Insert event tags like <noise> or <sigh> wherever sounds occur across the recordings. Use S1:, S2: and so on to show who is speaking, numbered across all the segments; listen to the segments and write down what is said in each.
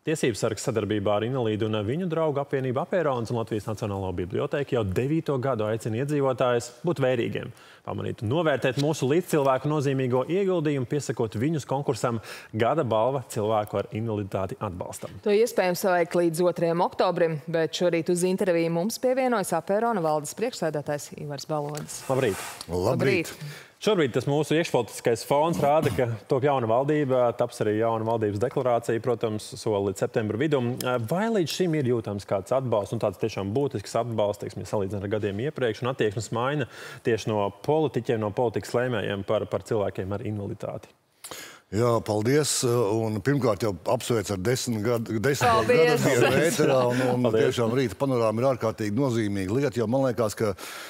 S1: Tiesības sargs sadarbībā ar Invalīdu un viņu draugu apvienību Apērons un Latvijas Nacionālo bibliotēku jau devīto gadu aicina iedzīvotājus būt vērīgiem, pamanīt un novērtēt mūsu līdzcilvēku nozīmīgo ieguldījumu, piesakot viņus konkursam Gada balva cilvēku ar invaliditāti atbalstam.
S2: To iespējams vajag līdz 2. oktobrim, bet šorīt uz interviju mums pievienojas Apērona valdes priekšsēdētājs Ivars Balodis.
S1: Labrīt!
S3: Labrīt!
S2: Labrīt.
S1: Šobrīd tas mūsu iekšpolitiskais fons rāda, ka top jauna valdība, taps arī jauna valdības deklarācija, protams, soli līdz septembra vidum. Vai līdz šim ir jūtams kāds atbalsts, un tāds tiešām būtisks atbalsts, teiksim, salīdzinot ar gadiem iepriekš, un attieksmes maina tieši no politiķiem, no politikas lēmējiem par, par cilvēkiem ar invaliditāti?
S3: Jā, paldies. Un pirmkārt, jau apsveicu ar desmit gadu gadu ēterā. Un, un tiešām rīta panorāma ir ārkārtīgi nozīmīga lieta, jo man liekas, ka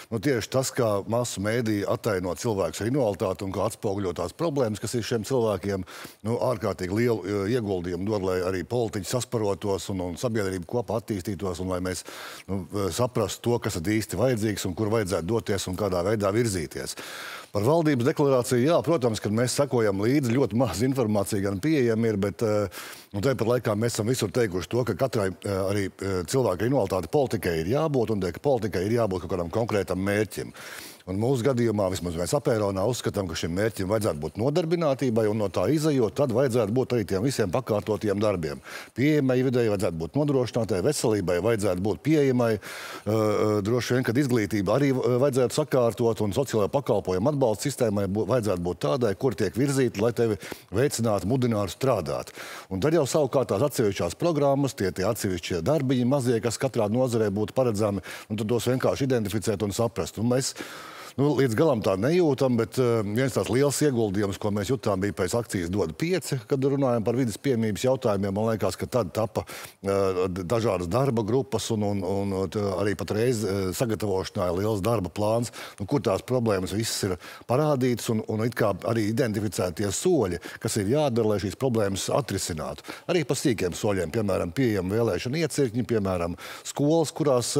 S3: nu, tieši tas, kā masu mēdī attaino cilvēkus ar invaliditāti un kā atspoguļo tās problēmas, kas ir šiem cilvēkiem, nu, ārkārtīgi lielu ieguldījumu dod, lai arī politiķi sasparotos un, un sabiedrība kopā attīstītos un lai mēs nu, saprastu to, kas ir īsti vajadzīgs un kur vajadzētu doties un kādā veidā virzīties. Par valdības deklarāciju, jā, protams, kad mēs sekojam līdzi, ļoti maz informācija gan pieejama ir, bet nu, tāpat laikā mēs esam visur teikuši to, ka katrai arī cilvēka invaliditāte politikai ir jābūt un ka politikai ir jābūt kaut kādam konkrētam mērķim. Un mūsu gadījumā, vismaz mēs apēronā uzskatām, ka šim mērķim vajadzētu būt nodarbinātībai, un no tā izējot, tad vajadzētu būt arī tiem visiem pakārtotiem darbiem. Pieejamai vidēji vajadzētu būt nodrošinātai, veselībai vajadzētu būt pieejamai, uh, droši vien, kad izglītība arī vajadzētu sakārtot, un sociālajā pakalpojuma atbalsta sistēmai vajadzētu būt tādai, kur tiek virzīta, lai tevi veicinātu, mudinātu strādāt. Un tad jau savukārt tās atsevišķās programmas, tie, tie atsevišķie darbiņi mazie, kas katrā nozarē būtu paredzami, un tad tos vienkārši identificēt un saprast. Un mēs, nu, līdz galam tā nejūtam, bet uh, viens tāds liels ieguldījums, ko mēs jutām, bija pēc akcijas dod pieci, kad runājam par vidas piemības jautājumiem. Man liekas, ka tad tapa uh, dažādas darba grupas un, un, un uh, arī patreiz sagatavošanā ir liels darba plāns, nu, kur tās problēmas visas ir parādītas un, un it kā arī identificētie soļi, kas ir jādara, lai šīs problēmas atrisinātu. Arī pa sīkiem soļiem, piemēram, pieejama vēlēšana iecirkņi, piemēram, skolas, kurās,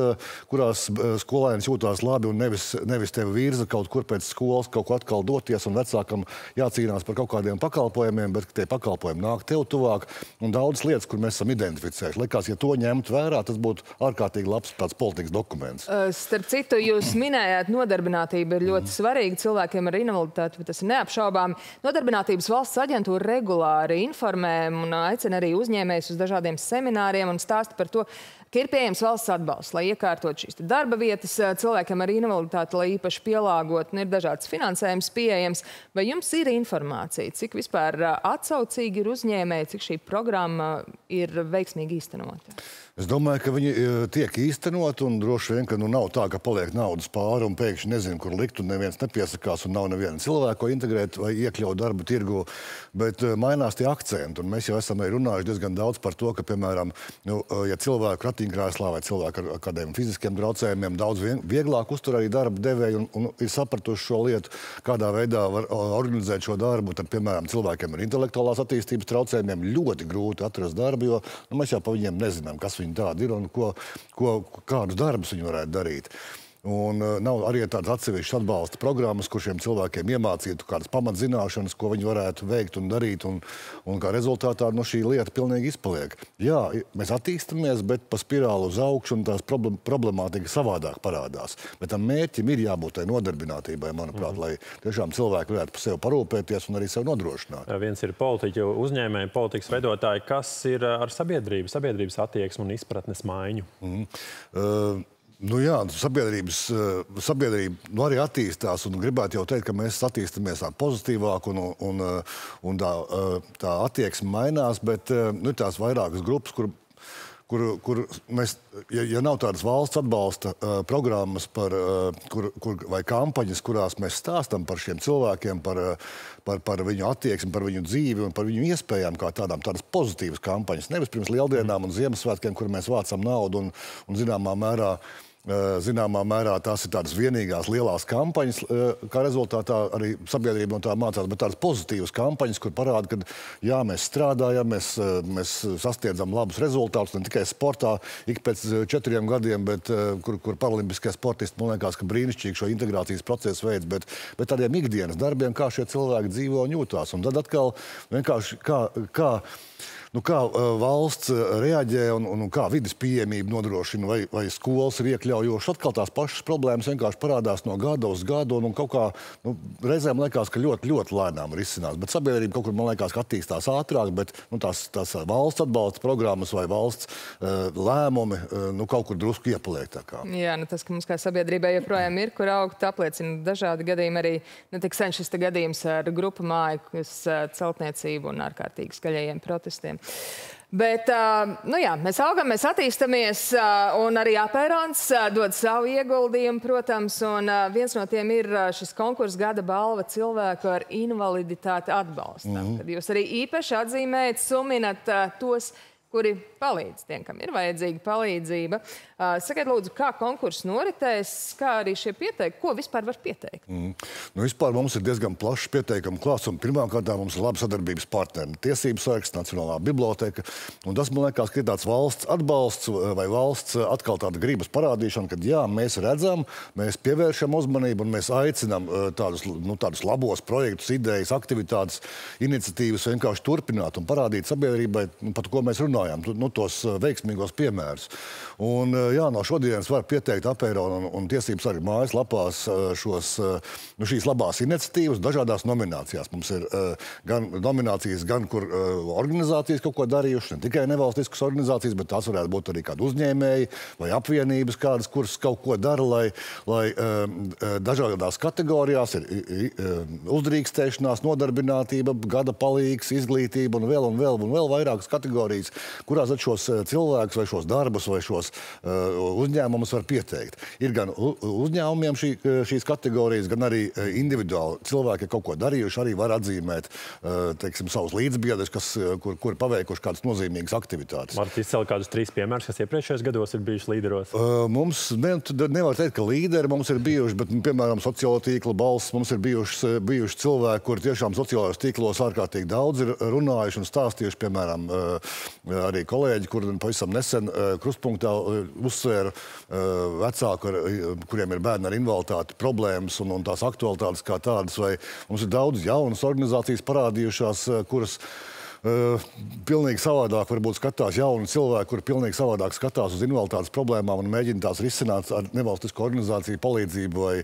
S3: kurās skolēns jūtās labi un nevis, nevis tevi virza kaut kur pēc skolas, kaut ko atkal doties, un vecākam jācīnās par kaut kādiem pakalpojumiem, bet tie pakalpojumi nāk tev tuvāk. Un daudzas lietas, kur mēs esam identificējuši. Likās, ja to ņemt vērā, tas būtu ārkārtīgi labs tāds politikas dokuments.
S2: Starp citu, jūs minējāt, nodarbinātība ir ļoti mm. svarīga cilvēkiem ar invaliditāti, bet tas ir neapšaubāmi. Nodarbinātības valsts aģentūra regulāri informē un aicina arī uzņēmējus uz dažādiem semināriem un stāsta par to, ka ir pieejams valsts atbalsts, lai iekārtot šīs darba vietas cilvēkiem ar invaliditāti, lai īpaši pielāgot, un ir dažāds finansējums pieejams. Vai jums ir informācija, cik vispār atsaucīgi ir uzņēmēji, cik šī programma ir veiksmīgi īstenota?
S3: Es domāju, ka viņi tiek īstenot, un droši vien, ka nu, nav tā, ka paliek naudas pāri un pēkšņi nezinu, kur likt, un neviens nepiesakās, un nav neviena cilvēka, ko integrēt vai iekļaut darba tirgu, bet mainās tie akcenti. Un mēs jau esam runājuši diezgan daudz par to, ka, piemēram, nu, ja cilvēku ratiņkrēslā vai cilvēku ar kādiem fiziskiem traucējumiem daudz vieglāk uztur arī darba devēju un, un ir sapratuši šo lietu, kādā veidā var organizēt šo darbu, tad, piemēram, cilvēkiem ar intelektuālās attīstības traucējumiem ļoti grūti atrast darbu, jo nu, mēs jau pa viņiem nezinām, kas viņi tādi ir un ko, ko, kādus darbus viņi varētu darīt. Un uh, nav arī tādas atsevišķas atbalsta programmas, kur šiem cilvēkiem iemācītu kādas pamatzināšanas, ko viņi varētu veikt un darīt. Un, un kā rezultātā no šī lieta pilnīgi izpaliek. Jā, mēs attīstamies, bet pa spirāli uz augšu un tās problem, problemātika savādāk parādās. Bet tam mērķim ir jābūt tai nodarbinātībai, manuprāt, mm. lai tiešām cilvēki varētu par sevi parūpēties un arī sev nodrošināt.
S1: Viens ir politiķi, uzņēmēji, politikas veidotāji. Kas ir ar sabiedrību, sabiedrības attieksmu un izpratnes maiņu? Mm.
S3: Uh, Nu jā, sabiedrības, eh, sabiedrība nu arī attīstās, un gribētu jau teikt, ka mēs attīstāmies pozitīvāk, un, un, un tā, eh, tā attieksme mainās, bet eh, nu, tās vairākas grupas, kur, kur, kur mēs, ja, ja nav tādas valsts atbalsta programmas par, kur, kur, vai kampaņas, kurās mēs stāstam par šiem cilvēkiem, par, par, par viņu attieksmi, par viņu dzīvi un par viņu iespējām kā tādām, tādas pozitīvas kampaņas. Nevis pirms lieldienām un Ziemassvētkiem, kur mēs vācam naudu un, un zināmā mērā uh, Zināmā mērā tās ir tādas vienīgās lielās kampaņas, kā rezultātā arī sabiedrība no tā mācās, bet tādas pozitīvas kampaņas, kur parāda, ka jā, mēs strādājam, mēs, mēs sasniedzam labus rezultātus ne tikai sportā ik pēc četriem gadiem, bet kur, kur paralimpiskie sportisti, man liekas, ka brīnišķīgi šo integrācijas procesu veids, bet, bet tādiem ikdienas darbiem, kā šie cilvēki dzīvo un jūtās. Un tad atkal vienkārši kā, kā nu, kā valsts reaģē un, un, un kā vidas pieejamība nodrošina, vai, vai skolas ir iekļaujošas. Atkal tās pašas problēmas vienkārši parādās no gada uz gadu, un, un kaut kā nu, reizēm liekas, ka ļoti, ļoti lēnām risinās. Bet sabiedrība kaut kur, man liekas, attīstās ātrāk, bet nu, tās, tās valsts atbalsta programmas vai valsts uh, lēmumi uh, nu, kaut kur drusku iepaliek.
S2: Jā, nu, tas, ka mums kā sabiedrībai joprojām ir, kur augt, apliecina dažādi gadījumi. Arī ne tik sen šis gadījums ar grupu māju, kas celtniecību un ārkārtīgi skaļajiem protestiem. Bet nu jā, mēs augam, mēs attīstāmies, un arī apērons dod savu ieguldījumu, protams. Un viens no tiem ir šis konkurss gada balva cilvēku ar invaliditāti atbalstam. Mm -hmm. Tad jūs arī īpaši atzīmējat, suminat tos kuri palīdz tiem, kam ir vajadzīga palīdzība. Uh, sakiet, lūdzu, kā konkurss noritēs, kā arī šie pieteikumi, ko vispār var pieteikt? Mm.
S3: Nu, vispār mums ir diezgan plašs pieteikumu klāsts, un pirmkārt mums ir laba sadarbības partneri. Tiesības sargs, Nacionālā biblioteka, un tas, man liekas, ir tāds valsts atbalsts vai valsts atkal tāda gribas parādīšana, ka jā, mēs redzam, mēs pievēršam uzmanību un mēs aicinām tādus, nu, tādus labos projektus, idejas, aktivitātes, iniciatīvas vienkārši turpināt un parādīt sabiedrībai, nu, par ko mēs runājam runājām, nu, tos eh, veiksmīgos piemērus. Un, eh, jā, no šodienas var pieteikt apēron un, un tiesības arī mājaslapās eh, šos, nu, šīs labās iniciatīvas dažādās nominācijās. Mums ir gan nominācijas, gan kur organizācijas kaut ko darījušas, ne tikai nevalstiskas organizācijas, bet tās varētu būt arī kādi uzņēmēji vai apvienības kādas, kuras kaut ko dara, lai, lai dažādās kategorijās ir uzdrīkstēšanās, nodarbinātība, gada palīgs, izglītība un vēl un vēl un vēl vairākas kategorijas, kurās šos eh, cilvēkus vai šos darbus vai šos uh, uzņēmumus var pieteikt. Ir gan uzņēmumiem šī, eh, šīs kategorijas, gan arī individuāli cilvēki, kas kaut ko darījuši, arī var atzīmēt teiksim, savus līdzbiedrus, kas, kur, kur paveikuši kādas nozīmīgas aktivitātes.
S1: Varat izcelt kādus trīs piemērus, kas iepriekšējos gados ir bijuši līderos?
S3: Mums ne, nevar teikt, ka līderi mums ir bijuši, bet, piemēram, sociālo tīkla balss mums ir bijuši, bijuši cilvēki, kuri tiešām sociālajos tīklos ārkārtīgi daudz ir runājuši un stāstījuši, piemēram, arī kolēģi, kuri pavisam nesen eh, krustpunktā eh, uzsvēra eh, vecāku, kuriem ir bērni ar invaliditāti, problēmas un, un tās aktualitātes kā tādas. Vai mums ir daudz jaunas organizācijas parādījušās, kuras pilnīgi savādāk varbūt skatās jauni cilvēki, kuri pilnīgi savādāk skatās uz invaliditātes problēmām un mēģina tās risināt ar nevalstisko organizāciju palīdzību vai,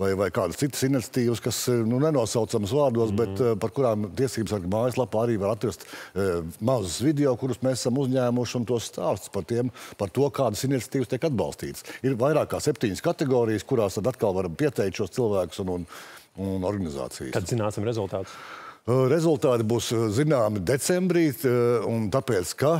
S3: vai, vai kādas citas iniciatīvas, kas nu, nenosaucamas vārdos, mm -hmm. bet uh, par kurām tiesības sarga mājaslapā arī var atrast mazus video, kurus mēs esam uzņēmuši un tos stāstus par, tiem, par to, kādas iniciatīvas tiek atbalstītas. Ir vairāk kā septiņas kategorijas, kurās tad atkal varam pieteikt šos cilvēkus un, un, un organizācijas.
S1: Kad zināsim rezultātus?
S3: Rezultāti būs zināmi decembrī, un tāpēc, ka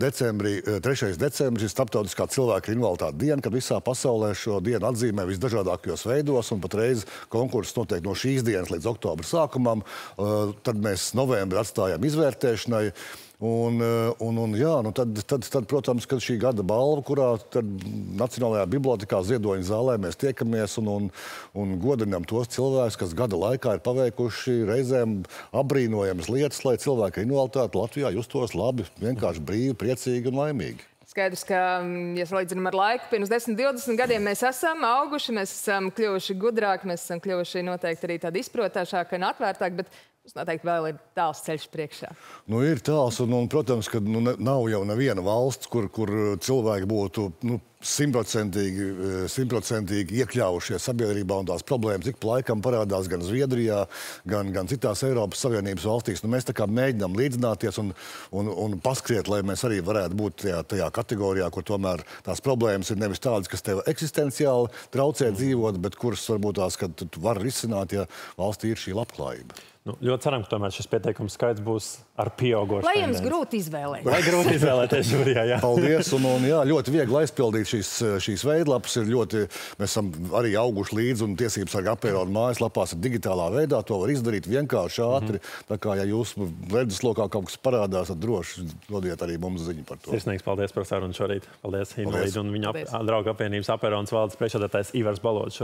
S3: decembrī, 3. decembris ir starptautiskā cilvēka invaliditāte diena, kad visā pasaulē šo dienu atzīmē visdažādākajos veidos, un patreiz konkurss notiek no šīs dienas līdz oktobra sākumam. Tad mēs novembrī atstājam izvērtēšanai. Un, eh, un, un, jā, nu tad, tad, tad, protams, kad šī gada balva, kurā Nacionālajā bibliotekā Ziedoņa zālē mēs tiekamies un, un, un godinām tos cilvēkus, kas gada laikā ir paveikuši reizēm apbrīnojamas lietas, lai cilvēki invaliditāti Latvijā justos labi, vienkārši brīvi, priecīgi un laimīgi.
S2: Skaidrs, ka, mm, ja salīdzinām ar laiku, pirms 10, 20 gadiem mēs esam auguši, mēs esam kļuvuši gudrāki, mēs esam kļuvuši noteikti arī tādi izprotāšāki un atvērtāki, bet Mums noteikti vēl ir tāls ceļš priekšā.
S3: Nu, ir tāls, un, un protams, ka nu, ne, nav jau neviena valsts, kur, kur cilvēki būtu nu, simtprocentīgi, simtprocentīgi iekļaujušies sabiedrībā, un tās problēmas ik pa laikam parādās gan Zviedrijā, gan, gan citās Eiropas Savienības valstīs. Nu, mēs tā kā mēģinām līdzināties un, un, un paskriet, lai mēs arī varētu būt tajā, tajā kategorijā, kur tomēr tās problēmas ir nevis tādas, kas tev eksistenciāli traucē dzīvot, bet kuras varbūt tās, ka tu vari risināt, ja valstī ir šī labklājība.
S1: Nu, ļoti ceram, ka tomēr šis pieteikums skaits būs ar pieaugušu.
S2: Lai jums grūti izvēlēties.
S1: Lai grūti izvēlēties <laughs> žūrijā, jā.
S3: Paldies, un, un jā, ļoti viegli aizpildīt šīs, šīs veidlapas. Ir ļoti, mēs esam arī auguši līdzi, un tiesības sarga apierona mājaslapās ir digitālā veidā. To var izdarīt vienkārši ātri. Mm -hmm. Tā kā, ja jūs redzeslokā kaut kas parādās, tad droši dodiet arī mums ziņu par to.
S1: Sirsnīgs paldies, profesor, un šorīt. Paldies, Invalīdu un viņa ap, draugu apvienības apierons valdes priekšādātājs Ivars Balots.